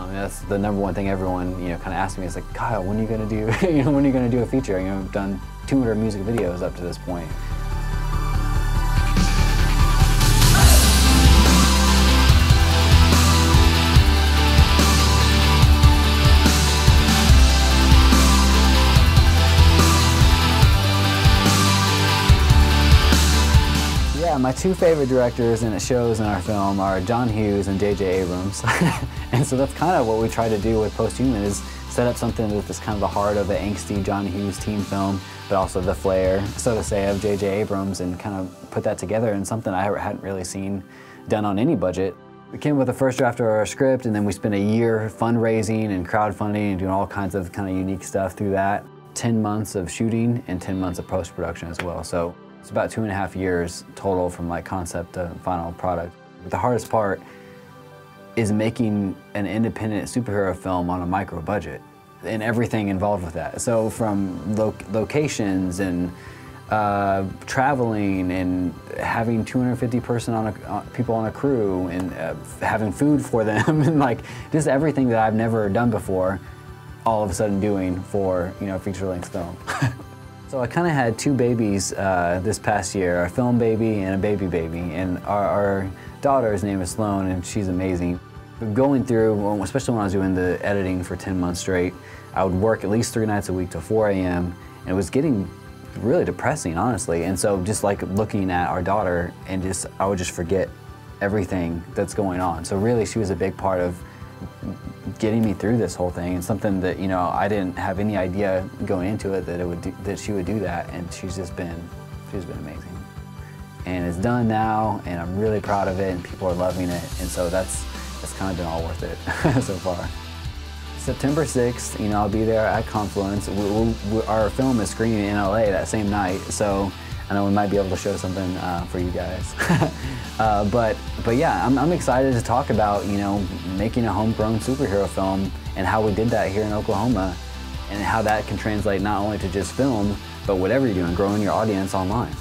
Um, that's the number one thing everyone you know kind of asks me is like, Kyle, when are you gonna do you know when are you gonna do a feature? You know, I've done 200 music videos up to this point. Um, my two favorite directors and it shows in our film are John Hughes and J.J. Abrams. and so that's kind of what we try to do with Posthuman is set up something that's kind of the heart of the angsty John Hughes teen film, but also the flair, so to say, of J.J. Abrams and kind of put that together in something I hadn't really seen done on any budget. We came with the first draft of our script and then we spent a year fundraising and crowdfunding and doing all kinds of kind of unique stuff through that. 10 months of shooting and 10 months of post-production as well. So it's about two and a half years total from like concept to final product. But The hardest part is making an independent superhero film on a micro budget and everything involved with that. So from lo locations and uh, traveling and having 250 person on a, uh, people on a crew and uh, having food for them and like just everything that I've never done before, all of a sudden doing for you know feature length film. So I kind of had two babies uh, this past year, a film baby and a baby baby. And our, our, daughter's name is Sloan and she's amazing. Going through, especially when I was doing the editing for 10 months straight, I would work at least three nights a week till 4 a.m. and it was getting really depressing, honestly. And so just like looking at our daughter and just, I would just forget everything that's going on. So really she was a big part of getting me through this whole thing and something that you know I didn't have any idea going into it that it would do, that she would do that and she's just been she's been amazing and it's done now and I'm really proud of it and people are loving it and so that's that's kind of been all worth it so far. September 6th, you know, I'll be there at Confluence. We, we, our film is screening in LA that same night, so I know we might be able to show something uh, for you guys. uh, but, but yeah, I'm, I'm excited to talk about, you know, making a homegrown superhero film and how we did that here in Oklahoma and how that can translate not only to just film, but whatever you're doing, growing your audience online.